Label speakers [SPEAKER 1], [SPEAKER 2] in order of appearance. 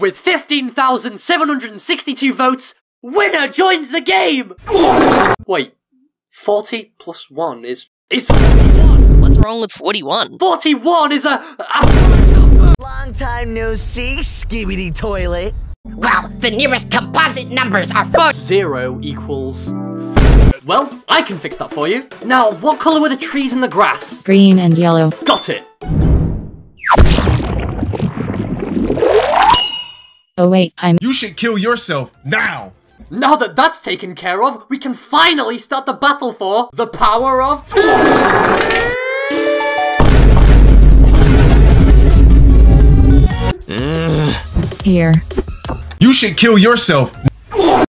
[SPEAKER 1] With 15,762 votes, winner joins the game! Wait, 40 plus 1 is. is 41!
[SPEAKER 2] What's wrong with 41?
[SPEAKER 1] 41 is a. a!
[SPEAKER 3] Long time no see, Skibidi Toilet.
[SPEAKER 4] Well, the nearest composite numbers are 4
[SPEAKER 1] Zero equals. Well, I can fix that for you. Now, what colour were the trees and the grass?
[SPEAKER 5] Green and yellow.
[SPEAKER 1] Got it!
[SPEAKER 5] Oh wait, I'm
[SPEAKER 6] You should kill yourself now.
[SPEAKER 1] Now that that's taken care of, we can finally start the battle for the power of two!
[SPEAKER 5] here.
[SPEAKER 6] You should kill yourself